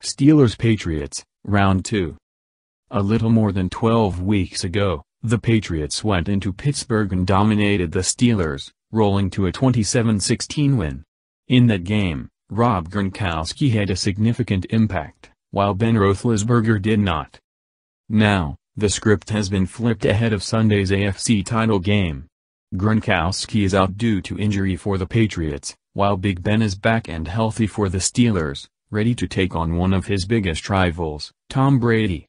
Steelers-Patriots, Round 2 A little more than 12 weeks ago, the Patriots went into Pittsburgh and dominated the Steelers, rolling to a 27-16 win. In that game, Rob Gronkowski had a significant impact, while Ben Roethlisberger did not. Now, the script has been flipped ahead of Sunday's AFC title game. Gronkowski is out due to injury for the Patriots, while Big Ben is back and healthy for the Steelers, ready to take on one of his biggest rivals, Tom Brady.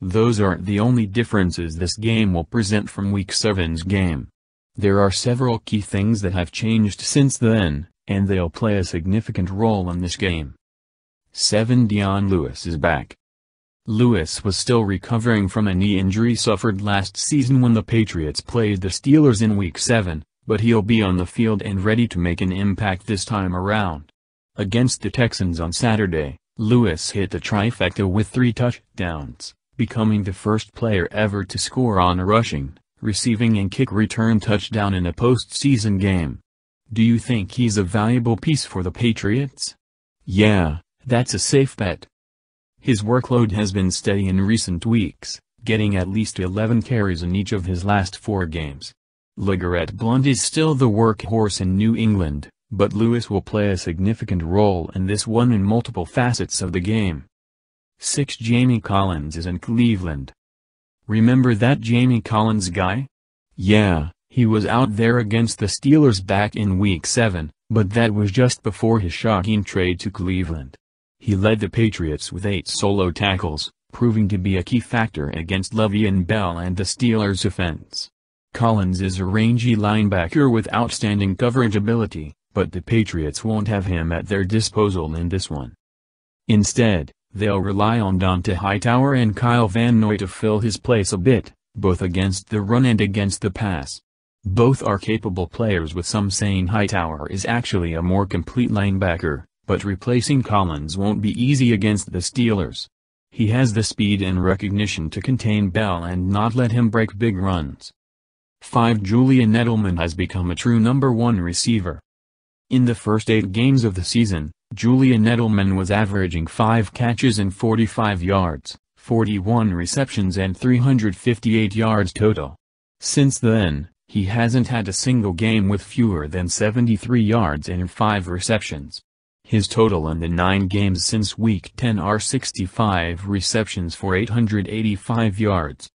Those aren't the only differences this game will present from Week 7's game. There are several key things that have changed since then, and they'll play a significant role in this game. 7 Dion Lewis is back. Lewis was still recovering from a knee injury suffered last season when the Patriots played the Steelers in Week 7, but he'll be on the field and ready to make an impact this time around. Against the Texans on Saturday, Lewis hit the trifecta with three touchdowns, becoming the first player ever to score on a rushing, receiving and kick return touchdown in a postseason game. Do you think he's a valuable piece for the Patriots? Yeah, that's a safe bet. His workload has been steady in recent weeks, getting at least 11 carries in each of his last four games. LeGarrette Blount is still the workhorse in New England, but Lewis will play a significant role in this one in multiple facets of the game. 6. Jamie Collins is in Cleveland. Remember that Jamie Collins guy? Yeah, he was out there against the Steelers back in Week 7, but that was just before his shocking trade to Cleveland. He led the Patriots with eight solo tackles, proving to be a key factor against Le'Veon Bell and the Steelers' offense. Collins is a rangy linebacker with outstanding coverage ability, but the Patriots won't have him at their disposal in this one. Instead, they'll rely on Dont'a Hightower and Kyle Van Noy to fill his place a bit, both against the run and against the pass. Both are capable players with some saying Hightower is actually a more complete linebacker, but replacing Collins won't be easy against the Steelers. He has the speed and recognition to contain Bell and not let him break big runs. 5. Julian Edelman has become a true number one receiver. In the first eight games of the season, Julian Edelman was averaging 5 catches and 45 yards, 41 receptions and 358 yards total. Since then, he hasn't had a single game with fewer than 73 yards and 5 receptions. His total in the nine games since Week 10 are 65 receptions for 885 yards.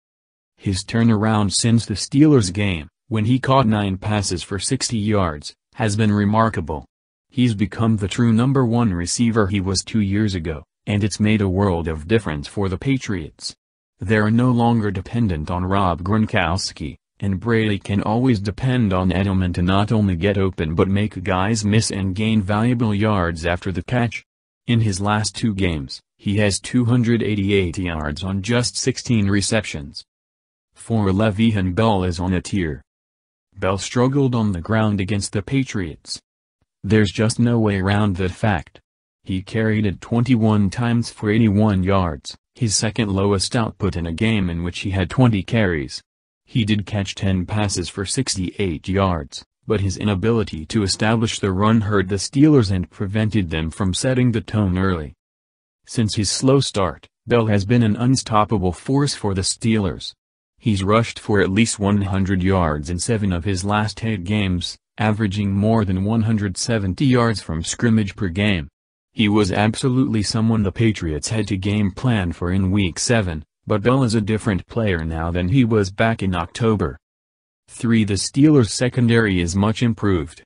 His turnaround since the Steelers game, when he caught nine passes for 60 yards, has been remarkable. He's become the true number one receiver he was two years ago, and it's made a world of difference for the Patriots. They're no longer dependent on Rob Gronkowski, and Brady can always depend on Edelman to not only get open but make guys miss and gain valuable yards after the catch. In his last two games, he has 288 yards on just 16 receptions. 4. Le'Veon Bell is on a tear. Bell struggled on the ground against the Patriots. There's just no way around that fact. He carried it 21 times for 81 yards, his second lowest output in a game in which he had 20 carries. He did catch 10 passes for 68 yards, but his inability to establish the run hurt the Steelers and prevented them from setting the tone early. Since his slow start, Bell has been an unstoppable force for the Steelers. He's rushed for at least 100 yards in seven of his last eight games, averaging more than 170 yards from scrimmage per game. He was absolutely someone the Patriots had to game plan for in Week 7, but Bell is a different player now than he was back in October. 3. The Steelers' secondary is much improved.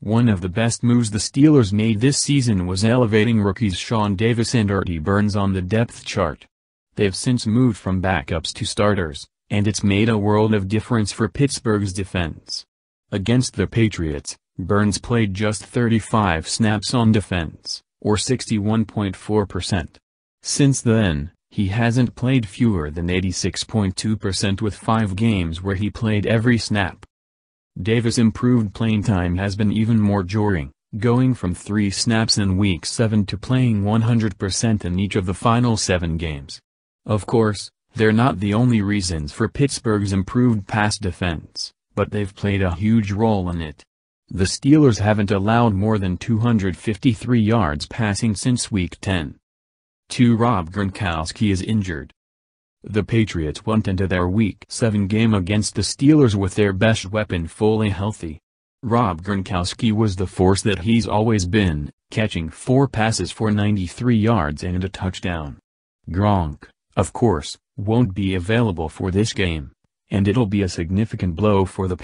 One of the best moves the Steelers made this season was elevating rookies Sean Davis and Artie Burns on the depth chart. They've since moved from backups to starters, and it's made a world of difference for Pittsburgh's defense. Against the Patriots, Burns played just 35 snaps on defense, or 61.4%. Since then, he hasn't played fewer than 86.2% with five games where he played every snap. Davis' improved playing time has been even more jarring, going from three snaps in Week 7 to playing 100% in each of the final seven games. Of course, they're not the only reasons for Pittsburgh's improved pass defense, but they've played a huge role in it. The Steelers haven't allowed more than 253 yards passing since Week 10. 2 Rob Gronkowski is injured. The Patriots went into their Week 7 game against the Steelers with their best weapon fully healthy. Rob Gronkowski was the force that he's always been, catching four passes for 93 yards and a touchdown. Gronk, of course, won't be available for this game, and it'll be a significant blow for the